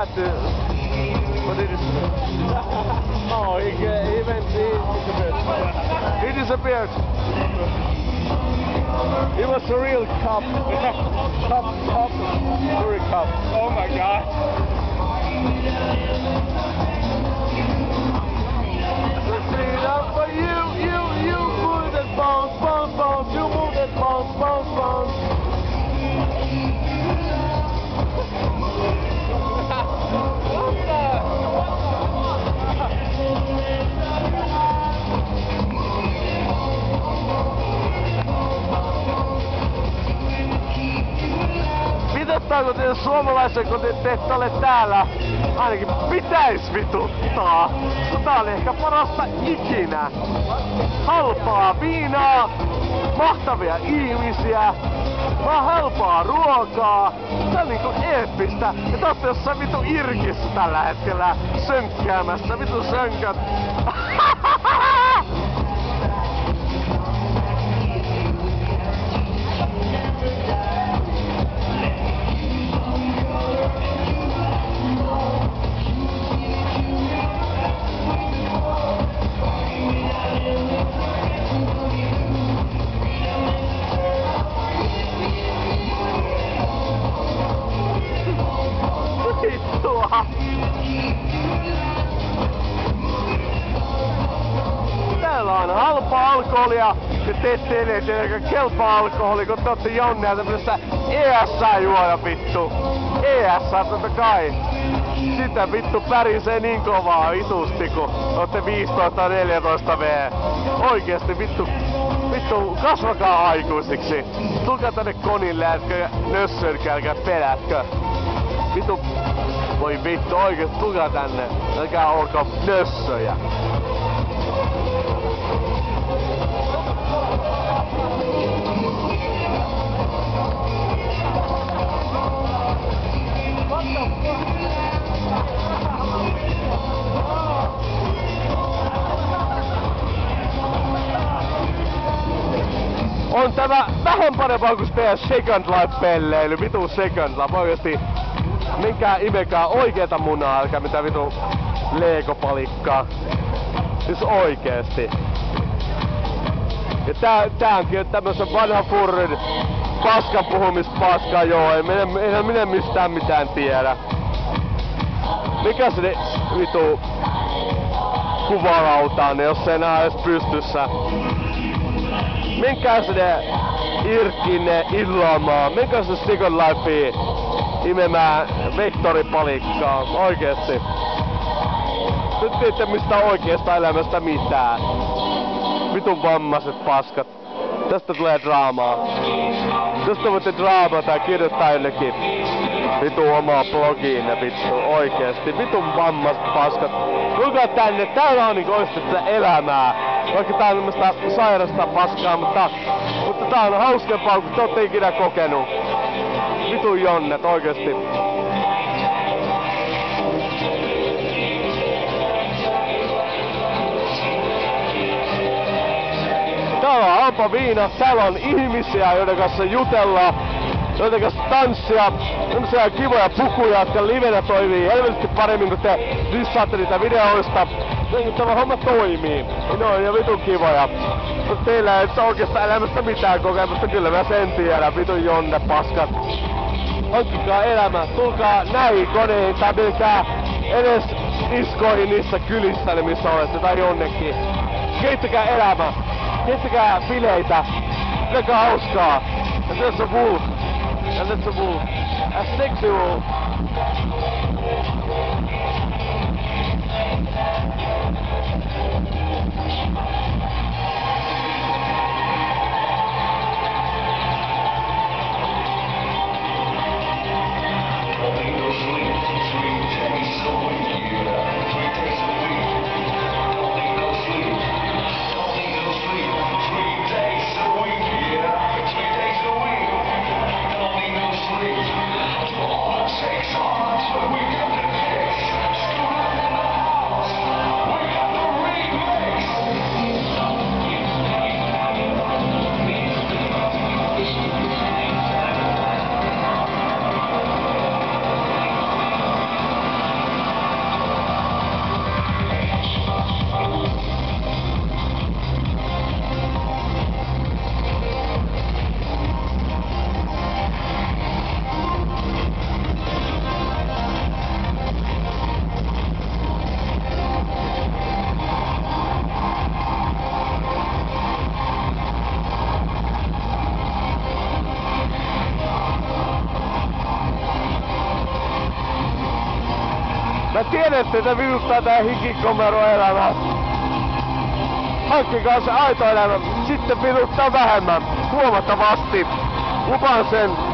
päättyy. What did it Oh, he, he went, he disappeared. He disappeared. He was a real cop. cop, cop, sorry cop. Oh my god. Vituttaako te suomalaisen, kun te, te ette ole täällä? Ainakin pitäis vituttaa. Tää oli ehkä parasta ikinä. Halpaa viinaa, mahtavia ihmisiä, vaan halpaa ruokaa. Tää on niinku eeppistä. Ja te ootte jossain vitu irkissä tällä hetkellä sönkkäämässä. Vitu sönkät. on halpaa alkoholia ja te ette edes kelpaa alkoholi, kun te ootte jonneja tämmöisessä ES juoda vittu. ES totta kai. Sitä vittu pärisee niin kovaa vitusti, kun ootte 15-14 V. Oikeesti vittu, vittu kasvakaa aikuisiksi. Tulkaa tänne konille, ätkä nössörkää, älkää pelätkö. Vitu, voi vittu oikeesti, tulkaa tänne. Älkää olko nössöjä. On tämä vähän parempaa kuin teidän Second Life-pelleily, vitu Second Life, oikeesti. Minkää imekää oikeeta munaa, älkää mitä vitu Lego-palikkaa. Siis oikeesti. Ja tää, tää onkin tämmösen vanhan furrin paskan puhumispaskaa, joo, ei minä, ei minä mistään mitään tiedä. Mikä se vitu kuvalauta on, jos se enää edes pystyssä? Menkää sinne Irkkinne illaamaan, menkää sinne Second Lifeen imemään vektoripalikkaa, oikeesti. Nyt tiedätte mistä oikeesta elämästä mitään. Vitun vammaiset paskat. Tästä tulee draamaa. Tästä voitte draamata ja kirjoittaa jonnekin vitu omaa blogiinne vittu oikeesti. Vitun vammaiset paskat. Tulkaa tänne, täällä on niinku elämää. Vaikka tää on tämmöstä sairasta paskaa, mutta, mutta tää on hauskempaa kuin te ootte ikinä kokenut. Vitun jonnet oikeesti. Täällä on Alpa Viina, täällä on ihmisiä, joiden kanssa jutellaan, joiden kanssa tanssia, tämmöisiä kivoja pukuja, jotka livenä toimii helvetisti paremmin kuin te dissaatte niitä videoista. Niin tämä homma toimii. Ja on jo vitun kivoja. Mutta teillä ei ole oikeastaan elämästä mitään kokemusta, kyllä mä sen tiedän, vitun jonne paskat. Hankkikaa elämä, tulkaa näihin koneihin tai menkää edes iskoihin niissä kylissä, ne missä olette tai jonnekin. Keittäkää elämä, keittäkää bileitä, pitäkää hauskaa. Ja tässä on Wolf. Ja tässä on Wolf. A. Six we tiedätte, että vituttaa tää hikikomeroelämä. Hankkikaa se aito elämä, sitten vituttaa vähemmän. Huomattavasti. Lupaan sen.